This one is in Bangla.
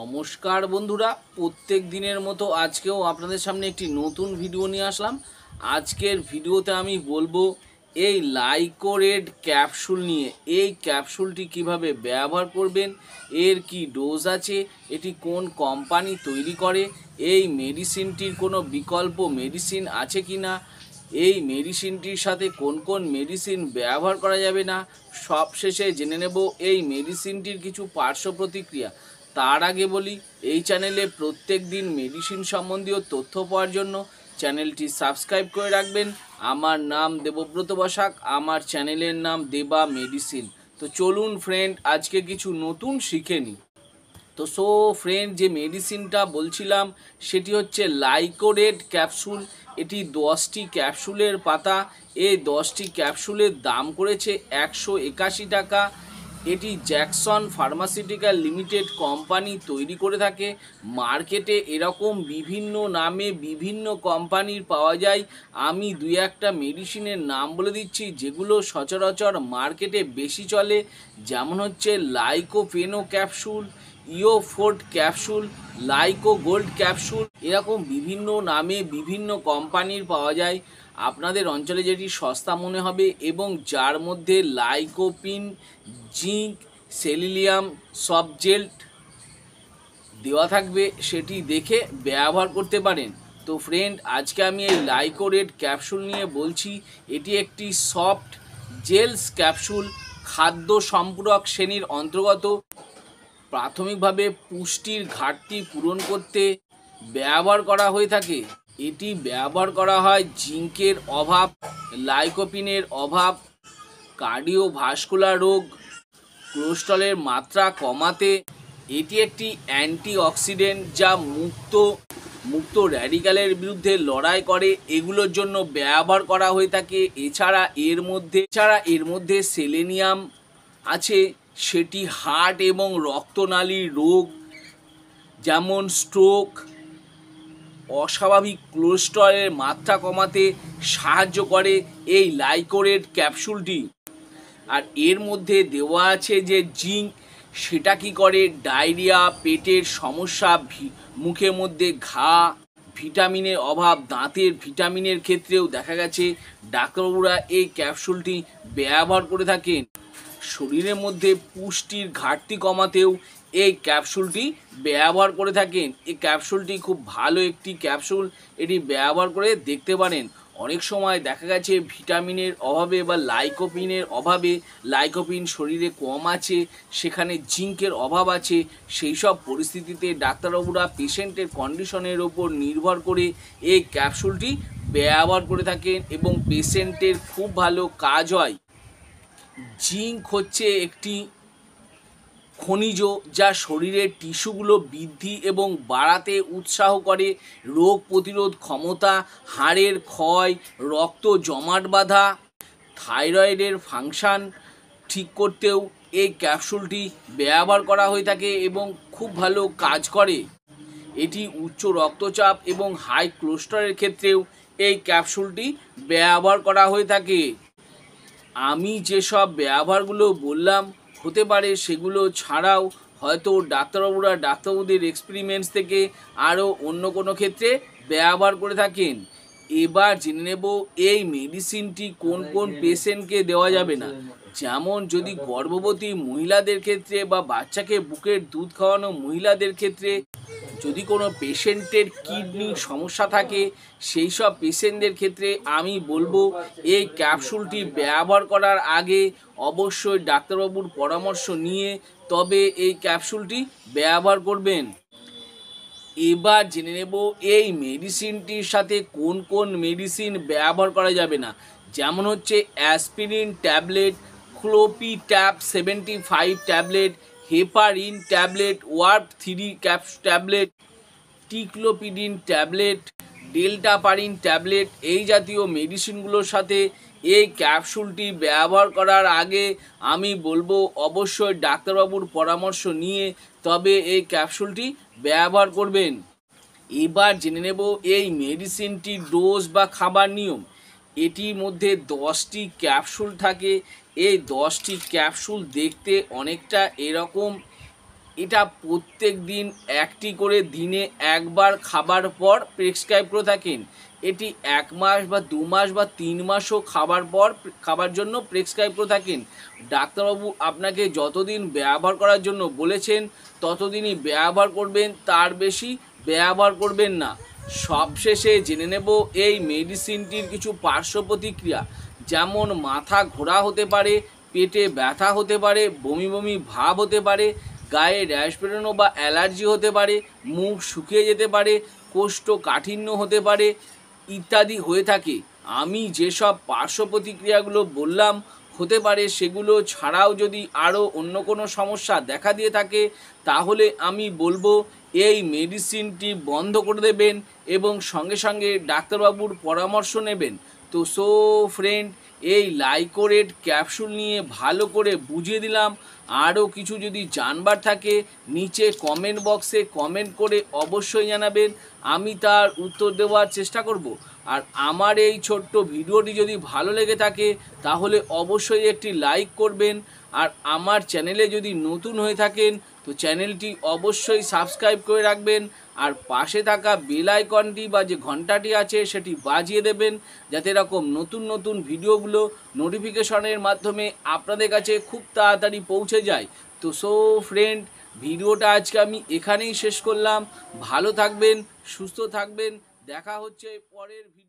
নমস্কার বন্ধুরা, প্রত্যেক দিনের মতো আজকেও আপনাদের সামনে একটি নতুন ভিডিও নিয়ে আসলাম। আজকের ভিডিওতে আমি বলব, এই লাইকোরেড ক্যাপসুল নিয়ে, এই ক্যাপসুলটি কীভাবে ব্যবহার করবেন, এর কি ডোজ আছে, এটি কোন কোম্পানি তৈরি করে, এই মেডিসিনটির কোনো বিকল্প মেডিসিন আছে কি না এই মেডিসিনটির সাথে কোন কোন মেডিসিন ব্যবহার করা যাবে না সব শেষে জেনে নেব এই মেডিসিনটির কিছু পার্শ্ব প্রতিক্রিয়া। তার আগে বলি, এই চ্যানেলে প্রত্যেক দিন মেডিসিন সম্বন্ধীয় তথ্য পাওয়ার জন্য চ্যানেলটি সাবস্ক্রাইব করে রাখবেন। আমার নাম দেবব্রত বসাক, আমার চ্যানেলের নাম দেবা মেডিসিন তো চলুন ফ্রেন্ড আজকে কিছু নতুন শিখে নিই তো সো ফ্রেন্ড যে মেডিসিনটা বলছিলাম, সেটি হচ্ছে লাইকোরেড ক্যাপসুল এটি দশটি ক্যাপসুলের পাতা। এই দশটি ক্যাপসুলের দাম করেছে একশো একাশি টাকা। এটি জ্যাকসন ফার্মাসিউটিক্যাল লিমিটেড কোম্পানি তৈরি করে থাকে। মার্কেটে এরকম বিভিন্ন নামে বিভিন্ন কোম্পানির পাওয়া যায়। আমি দুই একটা মেডিসিনের নাম বলে দিচ্ছি, যেগুলো সচরাচর মার্কেটে বেশি চলে। যেমন হচ্ছে লাইকোপেনো ক্যাপসুল ইওফোর্ট ক্যাপসুল লাইকো গোল্ড ক্যাপসুল। এরকম বিভিন্ন নামে বিভিন্ন কোম্পানির পাওয়া যায়। আপনাদের অঞ্চলে যেটি সস্তা মনে হবে এবং যার মধ্যে লাইকোপিন, জিঙ্ক, সেলিলিয়াম সবজেল্ট দেওয়া থাকবে সেটি দেখে ব্যবহার করতে পারেন। তো ফ্রেন্ড আজকে আমি এই লাইকোরেড ক্যাপসুল নিয়ে বলছি, এটি একটি সফট জেলস ক্যাপসুল, খাদ্য সম্পূরক শ্রেণির অন্তর্গত। প্রাথমিকভাবে পুষ্টির ঘাটতি পূরণ করতে ব্যবহার করা হয়ে থাকে। এটি ব্যবহার করা হয় জিঙ্কের অভাব, লাইকোপিনের অভাব, কার্ডিওভাস্কুলার রোগ, কোলেস্ট্রলের মাত্রা কমাতে। এটি একটি অ্যান্টিঅক্সিডেন্ট যা মুক্ত মুক্ত র্যাডিক্যালের বিরুদ্ধে লড়াই করে। এগুলোর জন্য ব্যবহার করা হয়ে থাকে। এছাড়া এর মধ্যে, এছাড়া এর মধ্যে সেলেনিয়াম আছে। সেটি হার্ট এবং রক্তনালীর রোগ, যেমন স্ট্রোক অস্বাভাবিক কোলেস্ট্রলের মাত্রা কমাতে সাহায্য করে এই লাইকোরেড ক্যাপসুলটি। আর এর মধ্যে দেওয়া আছে যে জিঙ্ক, সেটা কি করে? ডায়রিয়া, পেটের সমস্যা মুখের মধ্যে ঘা, ভিটামিনের অভাব, দাঁতের ভিটামিনের ক্ষেত্রেও দেখা গেছে ডাক্তারবাবুরা এই ক্যাপসুলটি ব্যবহার করে থাকেন। শরীরের মধ্যে পুষ্টির ঘাটতি কমাতেও এই ক্যাপসুলটি ব্যবহার করে থাকেন। এই ক্যাপসুলটি খুব ভালো একটি ক্যাপসুল। এটি ব্যবহার করে দেখতে পারেন, অনেক সময় দেখা গেছে ভিটামিনের অভাবে বা লাইকোপিনের অভাবে। লাইকোপিন শরীরে কম আছে, সেখানে জিঙ্কের অভাব আছে। সেই সব পরিস্থিতিতে ডাক্তারবাবুরা পেশেন্টের কন্ডিশনের ওপর নির্ভর করে এই ক্যাপসুলটি ব্যবহার করে থাকেন এবং পেশেন্টের খুব ভালো কাজ হয়। জিঙ্ক হচ্ছে একটি খনিজ যা শরীরের টিস্যুগুলো বৃদ্ধি এবং বাড়াতে উৎসাহ করে, রোগ প্রতিরোধ ক্ষমতা, হাড়ের ক্ষয়, রক্ত জমাট বাঁধা, থাইরয়েডের ফাংশন ঠিক করতেও এই ক্যাপসুলটি ব্যবহার করা হয়ে থাকে এবং খুব ভালো কাজ করে। এটি উচ্চ রক্তচাপ এবং হাই কোলেস্ট্রলের ক্ষেত্রেও এই ক্যাপসুলটি ব্যবহার করা হয়ে থাকে। আমি যেসব ব্যবহারগুলো বললাম হতে পারে, সেগুলো ছাড়াও হয়তো ডাক্তারবাবুরা ডাক্তারবাবুদের এক্সপেরিমেন্টস থেকে আরও অন্য কোনো ক্ষেত্রে ব্যবহার করে থাকেন। এবার জেনে নেব এই মেডিসিনটি কোন কোন পেশেন্টকে দেওয়া যাবে না। যেমন যদি গর্ভবতী মহিলাদের ক্ষেত্রে বা বাচ্চাকে বুকের দুধ খাওয়ানো মহিলাদের ক্ষেত্রে যদি কোনো পেশেন্টের কিডনির সমস্যা থাকে, সেই সব পেশেন্টদের ক্ষেত্রে আমি বলব, এই ক্যাপসুলটি ব্যবহার করার আগে অবশ্যই ডাক্তারবাবুর পরামর্শ নিয়ে তবে এই ক্যাপসুলটি ব্যবহার করবেন। এবার জেনে নেব, এই মেডিসিনটির সাথে কোন কোন মেডিসিন ব্যবহার করা যাবে না। যেমন হচ্ছে aspirin tablet Clopi tab seventy five tablet heparin tablet warp three cap tablet ticlopidine tablet dalteparin tablet এই জাতীয় মেডিসিনগুলোর সাথে এই ক্যাপসুলটি ব্যবহার করার আগে আমি বলব অবশ্যই ডাক্তারবাবুর পরামর্শ নিয়ে তবে এই ক্যাপসুলটি ব্যবহার করবেন। এবার জেনে নেব এই মেডিসিনটির ডোজ বা খাবার নিয়ম। এটির মধ্যে দশটি ক্যাপসুল থাকে। এই দশটি ক্যাপসুল দেখতে অনেকটা এরকম। এটা প্রত্যেক দিন একটি করে দিনে একবার খাবার পর প্রেসক্রাইব করে থাকেন। এটি এক মাস বা দু মাস বা তিন মাসও খাবার পর খাবার জন্য প্রেসক্রাইব করে থাকেন। ডাক্তারবাবু আপনাকে যতদিন ব্যবহার করার জন্য বলেছেন, ততদিনই ব্যবহার করবেন, তার বেশি ব্যবহার করবেন না। সবশেষে জেনে নেব এই মেডিসিনটির কিছু পার্শ্ব প্রতিক্রিয়া। যেমন মাথা ঘোরা হতে পারে, পেটে ব্যথা হতে পারে, বমি বমি ভাব হতে পারে, গায়ে র্যাশ বেরোনো বা অ্যালার্জি হতে পারে, মুখ শুকিয়ে যেতে পারে, কোষ্ঠকাঠিন্য হতে পারে ইত্যাদি হয়ে থাকে। আমি যেসব পার্শ্ব প্রতিক্রিয়াগুলো বললাম, হতে পারে সেগুলো ছাড়াও যদি আরও অন্য কোনো সমস্যা দেখা দিয়ে থাকে, তাহলে আমি বলব এই মেডিসিনটি বন্ধ করে দেবেন এবং সঙ্গে সঙ্গে ডাক্তারবাবুর পরামর্শ নেবেন। তো সো ফ্রেন্ড এই লাইকোরেট ক্যাপসুল নিয়ে ভালো করে বুঝিয়ে দিলাম। আরও কিছু যদি জানবার থাকে, নিচে কমেন্ট বক্সে কমেন্ট করে অবশ্যই জানাবেন। আমি তার উত্তর দেওয়ার চেষ্টা করব। আর আমার এই ছোট্ট ভিডিওটি যদি ভালো লেগে থাকে, তাহলে অবশ্যই একটি লাইক করবেন। আর আমার চ্যানেলে যদি নতুন হয়ে থাকেন, তো চ্যানেলটি অবশ্যই সাবস্ক্রাইব করে রাখবেন। আর পাশে থাকা বেল আইকনটি বা যে ঘন্টাটি আছে সেটি বাজিয়ে দেবেন যাতে এরকম নতুন নতুন ভিডিওগুলো নোটিফিকেশনের মাধ্যমে আপনাদের কাছে খুব তাড়াতাড়ি পৌঁছে যায়। তো সো ফ্রেন্ড ভিডিওটা আজকে আমি এখানেই শেষ করলাম। ভালো থাকবেন, সুস্থ থাকবেন। দেখা হচ্ছে পরের ভিডিও